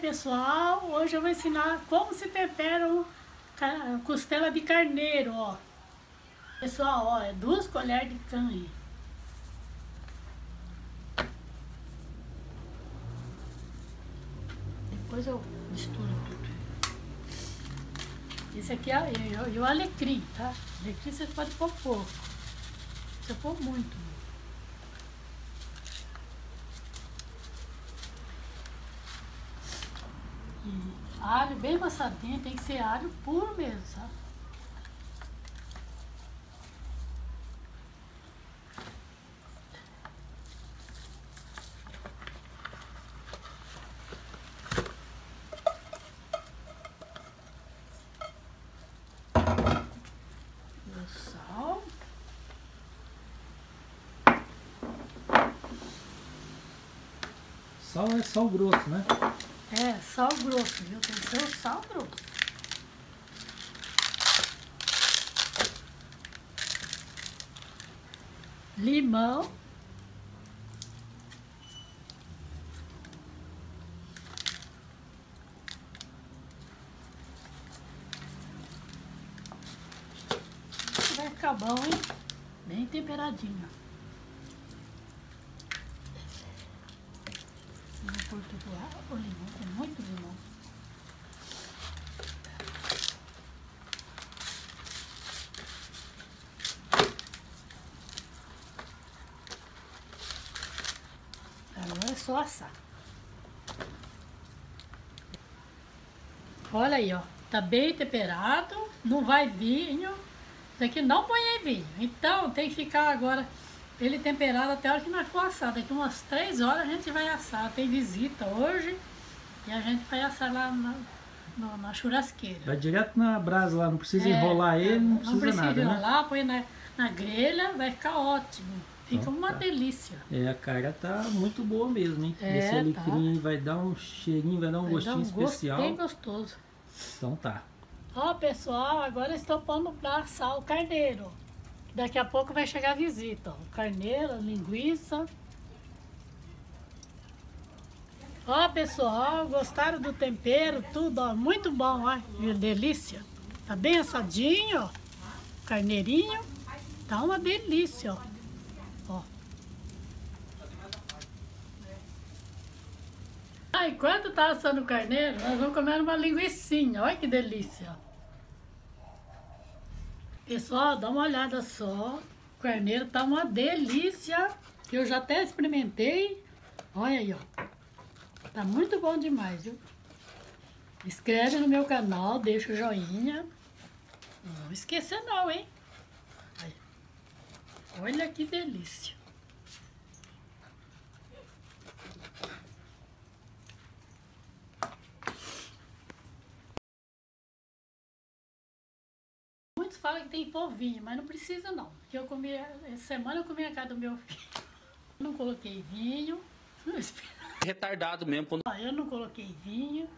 pessoal, hoje eu vou ensinar como se um costela de carneiro, ó. Pessoal, ó, é duas colheres de canha. Depois eu misturo tudo. Esse aqui é, é, o alecrim, tá? Alecrim você pode pôr pouco. Você pôr muito. Alho bem amassadinho, tem que ser alho puro mesmo, sabe? Sal é sal grosso, né? É, sal grosso, viu? Tem que ser o sal grosso. Limão. Vai ficar bom, hein? Bem temperadinho. Vou pôr tudo o limão, tem muito limão. Agora é só assar. Olha aí, ó. Tá bem temperado, não vai vinho. Isso aqui não põe vinho. Então tem que ficar agora ele temperado até a hora que nós for assar. Daqui umas 3 horas a gente vai assar. Tem visita hoje e a gente vai assar lá na, na, na churrasqueira. Vai direto na brasa lá, não precisa é, enrolar ele, não, não precisa, precisa nada, né? enrolar, põe na, na grelha, vai ficar ótimo. Fica então, uma tá. delícia. É, a cara tá muito boa mesmo, hein? É, Esse alecrim tá. vai dar um cheirinho, vai dar um vai gostinho dar um especial. Bem gostoso. Então tá. Ó, pessoal, agora estou pondo para assar o carneiro. Daqui a pouco vai chegar a visita, ó. Carneira, linguiça. Ó, pessoal, gostaram do tempero, tudo, ó. Muito bom, ó. Delícia. Tá bem assadinho, ó. Carneirinho. Tá uma delícia, ó. Ó. Ah, enquanto tá assando o carneiro, nós vamos comer uma linguiçinha. Olha que delícia. Pessoal, dá uma olhada só. O carneiro tá uma delícia. Eu já até experimentei. Olha aí, ó. Tá muito bom demais, viu? Inscreve no meu canal, deixa o joinha. Não esqueça não, hein? Olha que delícia. muitos falam que tem polvinho, mas não precisa não. Eu comi, essa semana eu comi a casa do meu filho. Não coloquei vinho. Retardado mesmo. Quando... Eu não coloquei vinho.